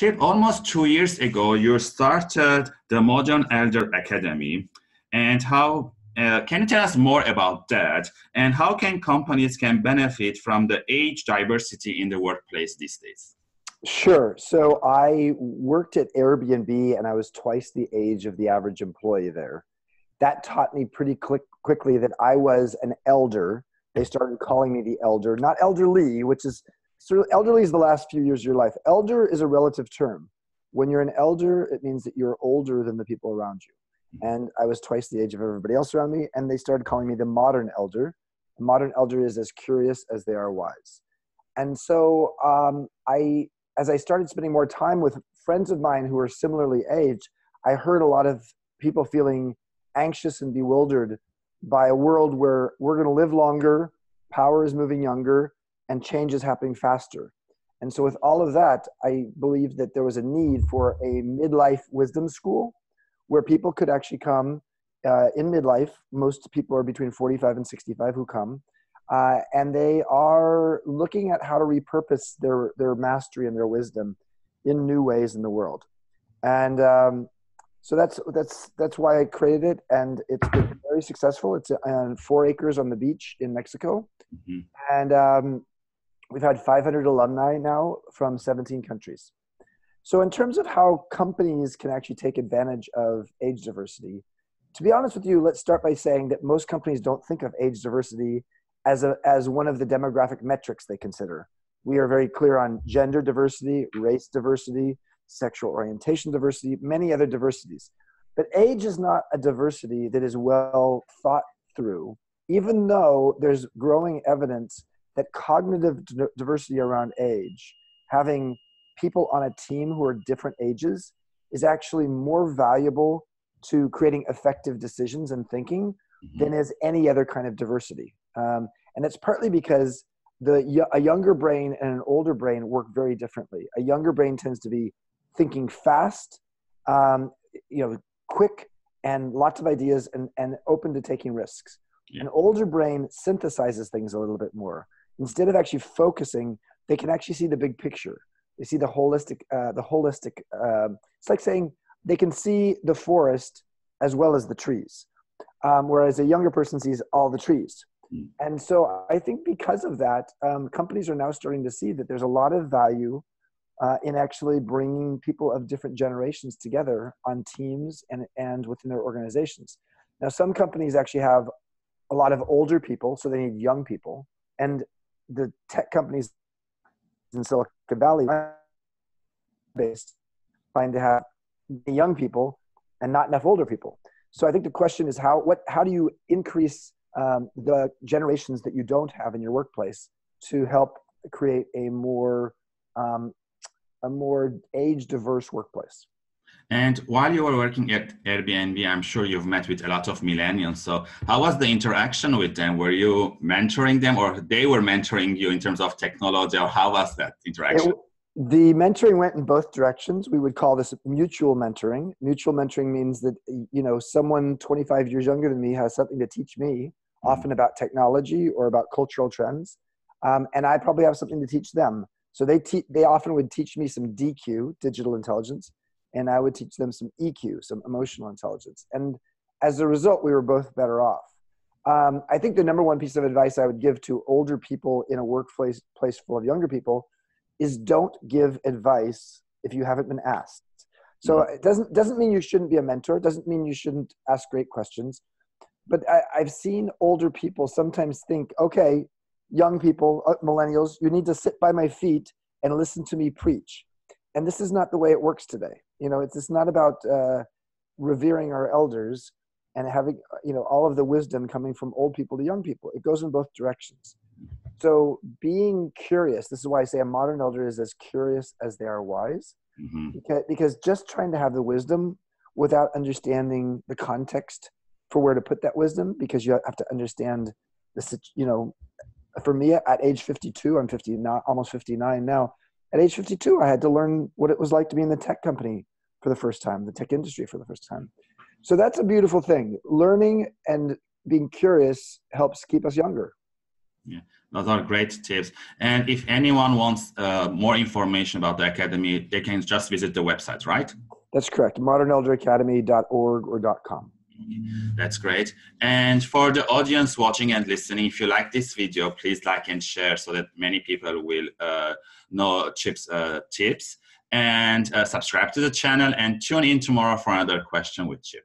Chip, almost two years ago, you started the Modern Elder Academy. And how uh, can you tell us more about that? And how can companies can benefit from the age diversity in the workplace these days? Sure. So I worked at Airbnb and I was twice the age of the average employee there. That taught me pretty quick, quickly that I was an elder. They started calling me the elder, not elderly, which is of elderly is the last few years of your life. Elder is a relative term. When you're an elder, it means that you're older than the people around you. And I was twice the age of everybody else around me, and they started calling me the modern elder. The modern elder is as curious as they are wise. And so um, I as I started spending more time with friends of mine who are similarly aged, I heard a lot of people feeling anxious and bewildered by a world where we're going to live longer, power is moving younger, and change is happening faster. And so, with all of that, I believe that there was a need for a midlife wisdom school where people could actually come uh, in midlife. Most people are between 45 and 65 who come uh, and they are looking at how to repurpose their their mastery and their wisdom in new ways in the world and um, so that's that's that's why i created it and it's been very successful it's on four acres on the beach in mexico mm-hmm. and um, we've had 500 alumni now from 17 countries so in terms of how companies can actually take advantage of age diversity to be honest with you let's start by saying that most companies don't think of age diversity as, a, as one of the demographic metrics they consider. We are very clear on gender diversity, race diversity, sexual orientation diversity, many other diversities. But age is not a diversity that is well thought through, even though there's growing evidence that cognitive diversity around age, having people on a team who are different ages, is actually more valuable to creating effective decisions and thinking mm-hmm. than is any other kind of diversity. Um, and it's partly because the a younger brain and an older brain work very differently. A younger brain tends to be thinking fast, um, you know, quick, and lots of ideas, and, and open to taking risks. Yeah. An older brain synthesizes things a little bit more. Instead of actually focusing, they can actually see the big picture. They see the holistic. Uh, the holistic. Uh, it's like saying they can see the forest as well as the trees, um, whereas a younger person sees all the trees. And so I think because of that, um, companies are now starting to see that there's a lot of value uh, in actually bringing people of different generations together on teams and, and within their organizations. Now, some companies actually have a lot of older people, so they need young people. And the tech companies in Silicon Valley based find to have young people and not enough older people. So I think the question is how what how do you increase um, the generations that you don't have in your workplace to help create a more um, a more age diverse workplace. And while you were working at Airbnb, I'm sure you've met with a lot of millennials. So, how was the interaction with them? Were you mentoring them, or they were mentoring you in terms of technology, or how was that interaction? It, the mentoring went in both directions. We would call this mutual mentoring. Mutual mentoring means that you know someone 25 years younger than me has something to teach me, often about technology or about cultural trends. Um, and I probably have something to teach them. So they, te- they often would teach me some DQ, digital intelligence, and I would teach them some EQ, some emotional intelligence. And as a result, we were both better off. Um, I think the number one piece of advice I would give to older people in a workplace place full of younger people is don't give advice if you haven't been asked. So mm-hmm. it doesn't doesn't mean you shouldn't be a mentor. It doesn't mean you shouldn't ask great questions but I, have seen older people sometimes think, okay, young people, uh, millennials, you need to sit by my feet and listen to me preach. And this is not the way it works today. You know, it's, it's not about uh, revering our elders and having, you know, all of the wisdom coming from old people to young people. It goes in both directions. So being curious, this is why I say a modern elder is as curious as they are wise. Mm-hmm. Because, because just trying to have the wisdom without understanding the context for where to put that wisdom because you have to understand the you know for me at age 52 i'm 59 almost 59 now at age 52 i had to learn what it was like to be in the tech company for the first time the tech industry for the first time so that's a beautiful thing learning and being curious helps keep us younger yeah Those are great tips. And if anyone wants uh, more information about the academy, they can just visit the website, right? That's correct. modernelderacademy.org or .com. That's great. And for the audience watching and listening, if you like this video, please like and share so that many people will uh, know Chip's uh, tips. And uh, subscribe to the channel and tune in tomorrow for another question with Chip.